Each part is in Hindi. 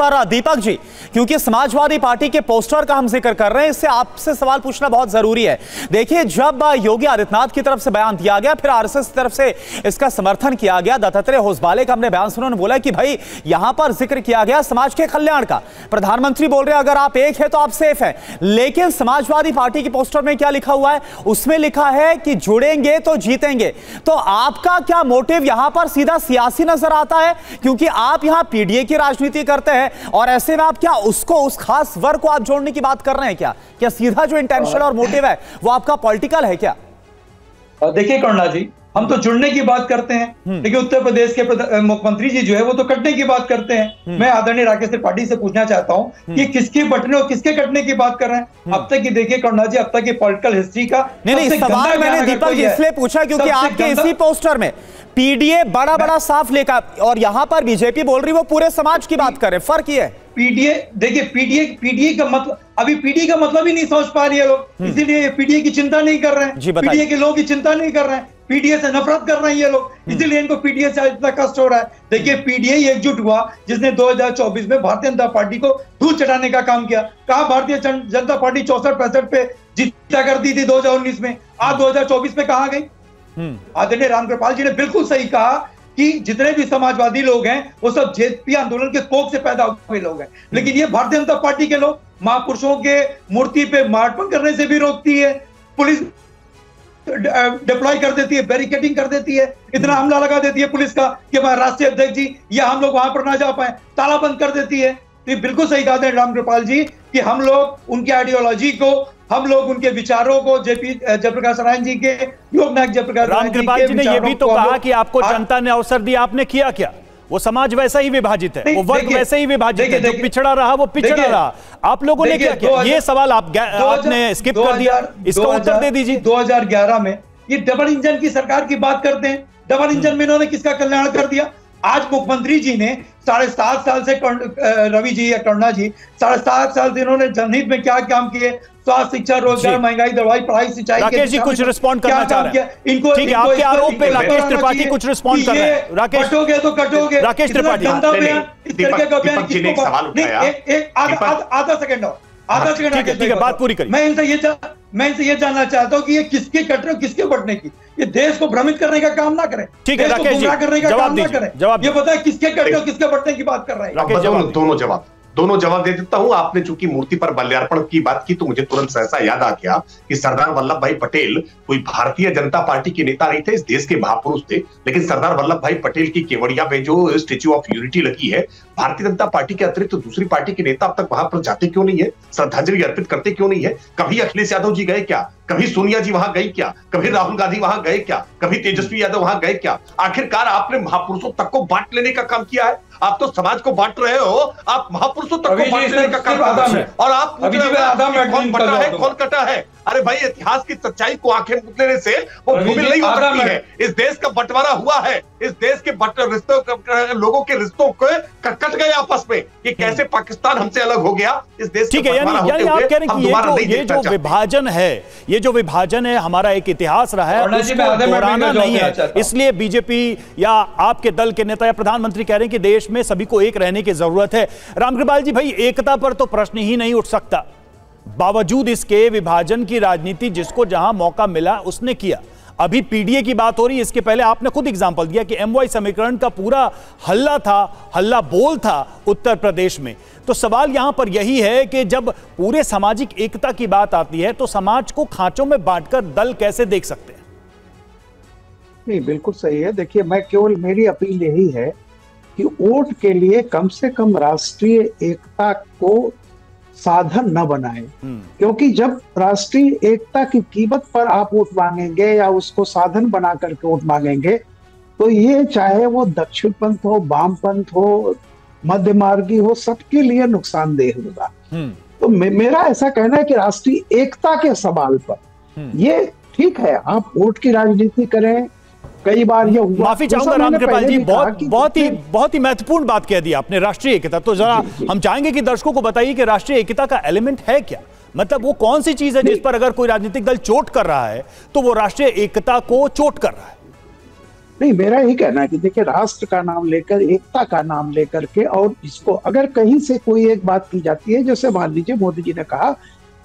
पर दीपक जी, क्योंकि समाजवादी पार्टी के पोस्टर का हम ज़िक्र कर रहे हैं, इससे आपसे सवाल पूछना बहुत ज़रूरी है। देखिए, जब योगी आदित्यनाथ की तरफ़ से बयान दिया गया, फिर आरएसएस की तरफ़ से इसका समर्थन किया गया, दत्तात्रेय होसबाले का हमने बयान सुना, उन्होंने बोला कि भाई, यहाँ पर ज़िक्र किया गया समाज के कल्याण का। प्रधानमंत्री बोल रहे अगर आप एक है तो आप सेफ़ है। लेकिन समाजवादी पार्टी के पोस्टर में क्या लिखा हुआ है? उसमें लिखा है कि जुड़ेंगे तो जीतेंगे। तो आपका क्या मोटिव यहाँ पर सीधा सियासी नज़र आता है? क्योंकि आप यहाँ पीडीए की राजनीति करते हैं और ऐसे में आप क्या उसको उस खास वर्ग को आप जोड़ने की बात कर रहे हैं क्या? क्या सीधा जो इंटेंशन और मोटिव है वो आपका पॉलिटिकल है क्या? देखिए करुणा जी हम तो जुड़ने की बात करते हैं लेकिन उत्तर प्रदेश के मुख्यमंत्री जी जो है वो तो कटने की बात करते हैं। मैं आदरणीय राकेश त्रिपाठी से पूछना चाहता हूँ कि किसके बटने और किसके कटने की बात कर रहे हैं? अब तक की देखिए करुणा जी अब तक की पॉलिटिकल हिस्ट्री का नहीं नहीं सवाल मैंने दीपक इसलिए पूछा क्योंकि आपके इसी पोस्टर में पीडीए बड़ा बड़ा साफ़ लेकर और यहाँ पर बीजेपी बोल रही वो पूरे समाज की बात करे फ़र्क ये है। पीडीए देखिए पीडीए पीडीए का मतलब अभी पीडीए का मतलब ही नहीं समझ पा रही है लोग। इसीलिए पीडीए की चिंता नहीं कर रहे हैं। पीडीए के लोग की चिंता नहीं कर रहे हैं। पीडीए से नफरत कर रहे हैं ये लोग। इसीलिए इनको पीडीए से इतना कष्ट हो रहा है। देखिए पीडीए एकजुट हुआ जिसने 2024 में भारतीय जनता पार्टी को धूल चटाने का काम किया। कहा भारतीय जनता पार्टी चौसठ पैंसठ पे जीता करती थी 2019 में। आज 2024 में कहा गई? आदरणीय रामकृपाल जी ने बिल्कुल सही कहा कि जितने भी समाजवादी लोग हैं वो सब जेपी आंदोलन के कोक से पैदा हुए लोग हैं। लेकिन ये भारतीय जनता पार्टी के लोग महापुरुषों के मूर्ति पे मार्पण करने से भी रोकती है। पुलिस डिप्लॉय कर देती है बैरिकेडिंग कर देती है इतना हमला लगा देती है पुलिस का कि राष्ट्रीय अध्यक्ष जी या हम लोग वहाँ पर ना जा पाए ताला बंद कर देती है। तो बिल्कुल सही कहा था रामकृपाल जी कि हम लोग उनकी आइडियोलॉजी को हम लोग उनके विचारों को जेपी जयप्रकाश नारायण जी के योग नायक जयप्रकाश रामकृपाल जी ने यह भी तो कहा कि आपको जनता ने अवसर दिया आपने किया क्या? वो समाज वैसा ही विभाजित है वो वर्ग वैसे ही विभाजित है जो पिछड़ा रहा वो पिछड़ा रहा। आप लोगों ने क्या किया? ये सवाल आप आपने स्किप कर दिया। इसका उत्तर दे दीजिए। 2011 में ये डबल इंजन की सरकार की बात करते हैं। डबल इंजन में इन्होंने किसका कल्याण कर दिया? आज मुख्यमंत्री जी ने साढ़े सात साल से रवि जी या करुणा जी साढ़े सात साल से इन्होंने जनहित में क्या काम किए? स्वास्थ्य शिक्षा रोज़गार महँगाई दवाई पढ़ाई सिंचाई राकेश जी कुछ रिस्पॉन्ड करना चाह रहे हैं। इनको ठीक है आपके आरोप पे राकेश त्रिपाठी कुछ रिस्पॉन्ड कर रहे हैं। राकेश कटोगे तो कटोगे। राकेश त्रिपाठी। गंदा बयान इस तरीके का बयान किसको आधा सेकंड और आधा सेकंड ठीक है बात पूरी करिए। मैं इनसे ये मैं इनसे ये जानना चाहता हूँ कि ये किसके कट रहे हो किसके बटने की? ये देश को भ्रमित करने का काम ना करें। ठीक है करने का काम ना करें। जवाब ये बताए किसके कट रहे हो किसके बढ़ने की बात कर रहे हैं? दोनों जवाब। दोनों जवाब दे देता हूँ। आपने चूँकि मूर्ति पर बल्यार्पण की बात की तो मुझे तुरंत सहसा याद आ गया कि सरदार वल्लभ भाई पटेल कोई भारतीय जनता पार्टी के नेता नहीं थे, इस देश के महापुरुष थे। लेकिन सरदार वल्लभ भाई पटेल की केवड़िया में जो स्टेच्यू ऑफ़ यूनिटी लगी है, भारतीय जनता पार्टी के अतिरिक्त तो दूसरी पार्टी के नेता अब तक वहाँ पर जाते क्यों नहीं है? श्रद्धांजलि अर्पित करते क्यों नहीं है? कभी अखिलेश यादव जी गए क्या? कभी सोनिया जी वहाँ गई क्या? कभी राहुल गांधी वहाँ गए क्या? कभी तेजस्वी यादव वहाँ गए क्या? आखिरकार आपने महापुरुषों तक को बांट लेने का काम किया है। आप तो समाज को बांट रहे हो। आप महापुरुषों तक को बांट लेने का काम कर रहे और आप कौन बटा है कौन कटा है? अरे भाई इतिहास की सच्चाई को आँखें मूंद से वो भूमिल नहीं हो सकती है। इस देश का बंटवारा हुआ है। इस देश के रिश्तों लोगों के रिश्तों को कट गए आपस में कि कैसे पाकिस्तान हमसे अलग हो गया। इस देश ठीक है यानी यानी आप कह रहे हैं कि ये जो ये जो विभाजन है ये जो विभाजन है हमारा एक इतिहास रहा है उसको दोहराना नहीं है। इसलिए बीजेपी या आपके दल के नेता या प्रधानमंत्री कह रहे हैं कि देश में सभी को एक रहने की ज़रूरत है। रामकृपाल जी भाई एकता पर तो प्रश्न ही नहीं उठ सकता। बावजूद इसके विभाजन की राजनीति जिसको जहाँ मौका मिला उसने किया। अभी पीडीए की बात हो रही है, इसके पहले आपने खुद एग्जांपल दिया कि एमवाई समीकरण का पूरा हल्ला था, हल्ला बोल था उत्तर प्रदेश में। तो सवाल यहाँ पर यही है कि जब पूरे सामाजिक एकता की बात आती है तो समाज को खांचों में बांटकर दल कैसे देख सकते हैं? नहीं, बिल्कुल सही है। देखिए, मैं केवल मेरी अपील यही है कि वोट के लिए कम से कम राष्ट्रीय एकता को साधन न बनाए। क्योंकि जब राष्ट्रीय एकता की कीमत पर आप वोट मांगेंगे या उसको साधन बना करके वोट मांगेंगे तो ये चाहे वो दक्षिण पंथ हो वाम पंथ हो मध्य मार्गी हो सबके लिए नुकसानदेह होगा। तो मे, मेरा ऐसा कहना है कि राष्ट्रीय एकता के सवाल पर ये ठीक है आप वोट की राजनीति करें कई बार ये हुआ। माफ़ी चाहूँगा राम कृपाल जी बहुत बहुत ही बहुत ही महत्वपूर्ण बात कह दी आपने राष्ट्रीय एकता। तो जरा हम चाहेंगे कि दर्शकों को बताइए कि राष्ट्रीय एकता का एलिमेंट है क्या? मतलब वो कौन सी चीज़ है जिस पर अगर कोई राजनीतिक दल चोट कर रहा है तो वो राष्ट्रीय एकता को चोट कर रहा है। नहीं मेरा यही कहना है कि देखिए राष्ट्र का नाम लेकर एकता का नाम लेकर के और इसको अगर कहीं से कोई एक बात की जाती है जैसे मान लीजिए मोदी जी ने कहा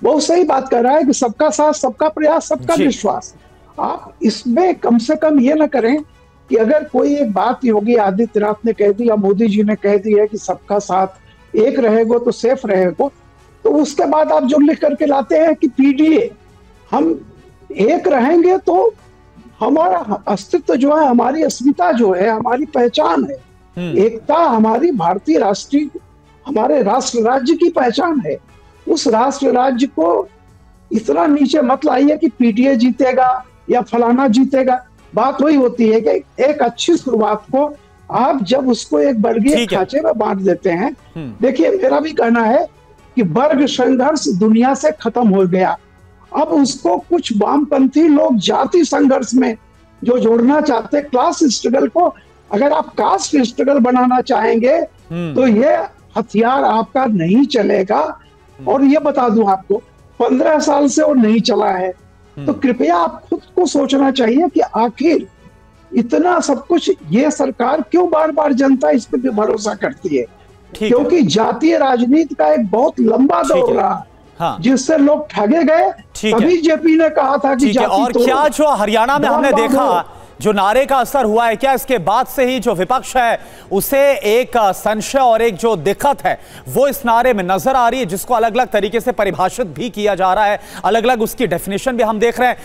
बहुत सही बात कर रहा है कि सबका साथ सबका प्रयास सबका विश्वास। आप इसमें कम से कम ये ना करें कि अगर कोई एक बात योगी आदित्यनाथ ने कह दी या मोदी जी ने कह दी है कि सबका साथ एक रहेगा तो सेफ़ रहेगा तो उसके बाद आप जो लिख करके लाते हैं कि पीडीए हम एक रहेंगे तो हमारा अस्तित्व जो है हमारी अस्मिता जो है हमारी पहचान है। हम्म। एकता हमारी भारतीय राष्ट्रीय हमारे राष्ट्र राज्य की पहचान है। उस राष्ट्र राज्य को इतना नीचे मत लाइए कि पीटीए जीतेगा। या फलाना जीतेगा बात वही होती है कि एक अच्छी शुरुआत को आप जब उसको एक वर्गीय खांचे में बांट देते हैं हम्म। देखिए मेरा भी कहना है कि वर्ग संघर्ष दुनिया से खत्म हो गया अब उसको कुछ वामपंथी लोग जाति संघर्ष में जो जोड़ना चाहते क्लास स्ट्रगल को अगर आप कास्ट स्ट्रगल बनाना चाहेंगे हम्म। तो ये हथियार आपका नहीं चलेगा हम्म। और ये बता दूँ आपको पंद्रह साल से वो नहीं चला है तो हम्म। कृपया आप खुद को सोचना चाहिए कि आखिर इतना सब कुछ ये सरकार क्यों बार बार जनता इस पर भरोसा करती है? क्योंकि जातीय राजनीति का एक बहुत लंबा दौर रहा हाँ। जिससे लोग ठगे गए तभी जेपी ने कहा था कि और क्या जो हरियाणा में हमने देखा जो नारे का असर हुआ है, क्या इसके बाद से ही जो विपक्ष है, उसे एक संशय और एक जो दिक्कत है, वो इस नारे में नज़र आ रही है, जिसको अलग अलग तरीके से परिभाषित भी किया जा रहा है। अलग अलग उसकी डेफिनेशन भी हम देख रहे हैं।